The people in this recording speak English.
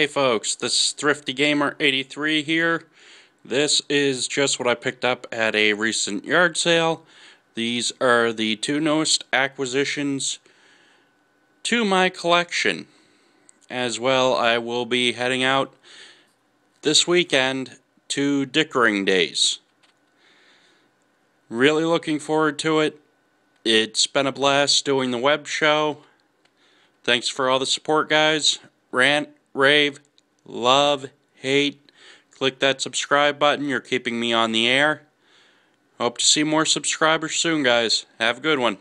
Hey folks, this is Thrifty Gamer 83 here. This is just what I picked up at a recent yard sale. These are the two newest acquisitions to my collection. As well, I will be heading out this weekend to Dickering Days. Really looking forward to it. It's been a blast doing the web show. Thanks for all the support, guys. Rant rave, love, hate. Click that subscribe button. You're keeping me on the air. Hope to see more subscribers soon, guys. Have a good one.